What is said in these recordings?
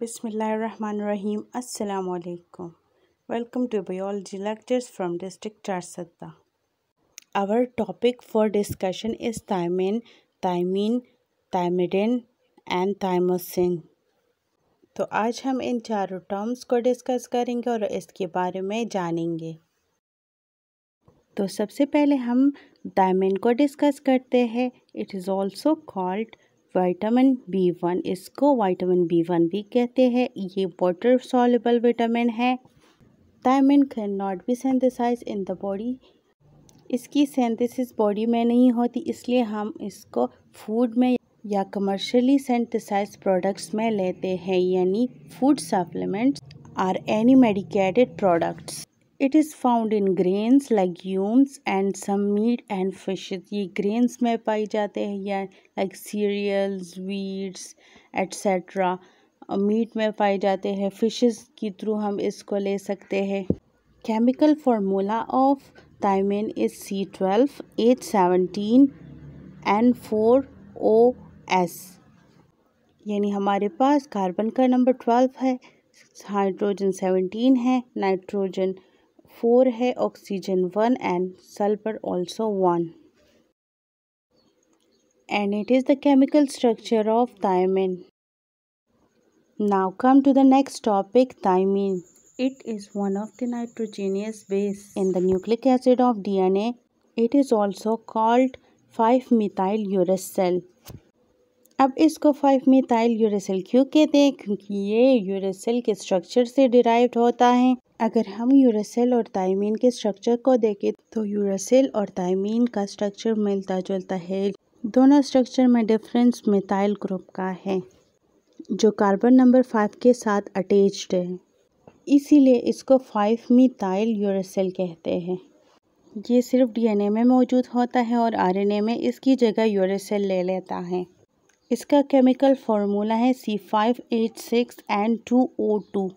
बिसमीम् Allam welcome to biology lectures from district Charsadda our topic for discussion is thiamine thymine, thymidine and thymosin. तो आज हम इन चारों terms को discuss करेंगे और इसके बारे में जानेंगे। तो सबसे पहले हम थायमिन को डिस्कस करते हैं। It is also called vitamin B one इसको विटामिन बी वन भी कहते हैं। ये वाटर सॉल्युबल विटामिन है। Thiamine can not be synthesize in the body इसकी सेंथिसिस बॉडी में नहीं होती, इसलिए हम इसको फ़ूड में या कमर्शियली सेंथिसाइज प्रोडक्ट्स में लेते हैं, यानी food supplements or any medicated products it is found in grains legumes and some meat and fishes ये ग्रेन्स में पाई जाते हैं, या like cereals weeds etcetera meat में पाए जाते हैं. फिशेस के थ्रू हम इसको ले सकते हैं. Chemical formula of thiamine is C twelve H seventeen N four O S यानी हमारे पास कार्बन का नंबर ट्वेल्व है हाइड्रोजन सेवनटीन है नाइट्रोजन फोर है oxygen one and sulphur also one and it is the chemical structure of thiamine now come to the next topic thymine it is one of the nitrogenous base in the nucleic acid of D N A it is also called five methyl uracil अब इसको five methyl यूरेसल क्यों कहते हैं? क्योंकि ये यूरेसल के structure से derived होता है। अगर हम यूरेसिल और थाइमीन के स्ट्रक्चर को देखें तो यूरेसिल और थाइमीन का स्ट्रक्चर मिलता जुलता है। दोनों स्ट्रक्चर में डिफरेंस मिथाइल ग्रुप का है, जो कार्बन नंबर फाइव के साथ अटैच्ड है। इसीलिए इसको फाइव मिथाइल यूरेसिल कहते हैं। ये सिर्फ़ डीएनए में मौजूद होता है और आरएनए में इसकी जगह यूरेसिल ले लेता है। इसका केमिकल फार्मूला है C five eight six and two O two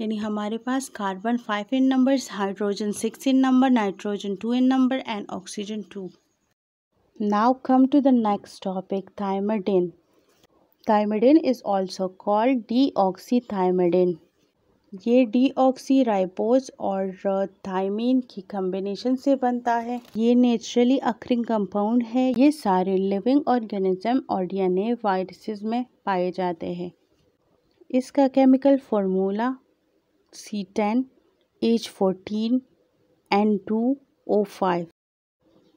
यानी हमारे पास carbon five in numbers hydrogen six in number nitrogen two in number and oxygen two now come to the next topic thymidine thymidine is also called deoxythymidine ये D oxy ribose और thymine की combination से बनता है। ये naturally occurring compound है। ये सारे लिविंग ऑर्गेनिज्म और डीएनए वायरसेस में पाए जाते हैं। इसका chemical formula C ten H fourteen N two O five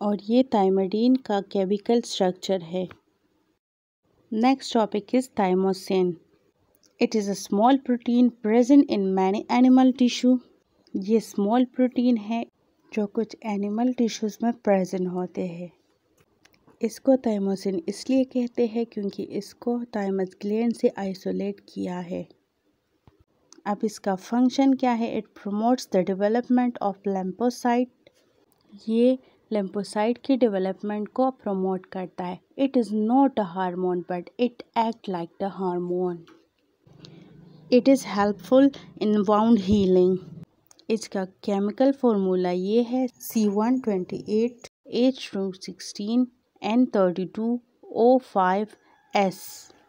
और ये थाइमडीन का केमिकल स्ट्रक्चर है। Next topic is thymosin it is a small protein present in many animal tissue ये स्मॉल प्रोटीन है जो कुछ एनिमल टिश्यूज़ में present होते हैं। इसको थाइमोसिन इसलिए कहते हैं क्योंकि इसको थाइमस ग्लैंड से आइसोलेट किया है। अब इसका फ़ंक्शन क्या है? It promotes the development of lymphocyte ये लेम्पोसाइट की डेवलपमेंट को प्रमोट करता है। It is not a hormone but it act like the hormone it is helpful in wound healing इसका केमिकल फार्मूला ये है। C one twenty eight H two sixteen N thirty two O five S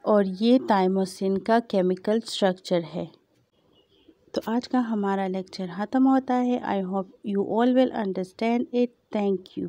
और ये thymosin का chemical structure है। तो आज का हमारा लेक्चर ख़त्म होता है। I hope you all will understand it thank you